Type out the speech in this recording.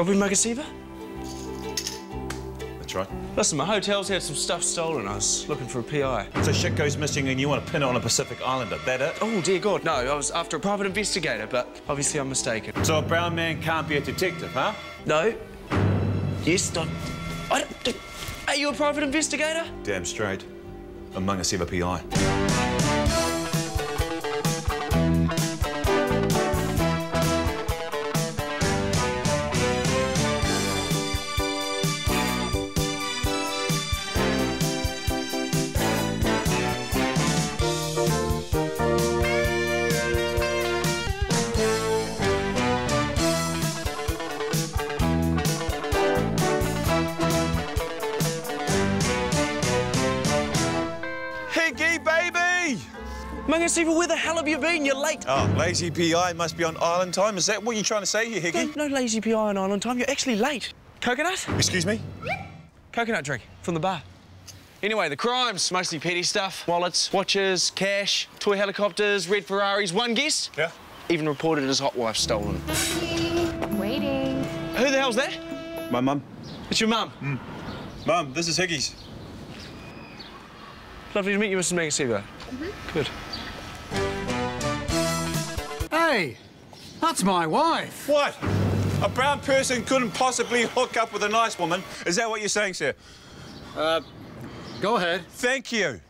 Robin Magasiva? That's right. Listen, my hotel's had some stuff stolen. I was looking for a PI. So shit goes missing and you want to pin it on a Pacific Islander. That it? Oh, dear God, no. I was after a private investigator, but obviously I'm mistaken. So a brown man can't be a detective, huh? No. Yes, I... I don't... Are you a private investigator? Damn straight. Magasiva, PI. Higgy, baby! Magasiva, where the hell have you been? You're late. Oh, lazy PI must be on island time. Is that what you're trying to say here, Higgy? No, no lazy PI on island time. You're actually late. Coconut? Excuse me? Coconut drink from the bar. Anyway, the crimes, mostly petty stuff. Wallets, watches, cash, toy helicopters, red Ferraris. One guess? Yeah. Even reported his hot wife stolen. Waiting. Who the hell's that? My mum. It's your mum. Mm. Mum, this is Higgy's. Lovely to meet you, Mrs. Magasiva. Good. Hey, that's my wife. What? A brown person couldn't possibly hook up with a nice woman. Is that what you're saying, sir? Uh, Go ahead. Thank you.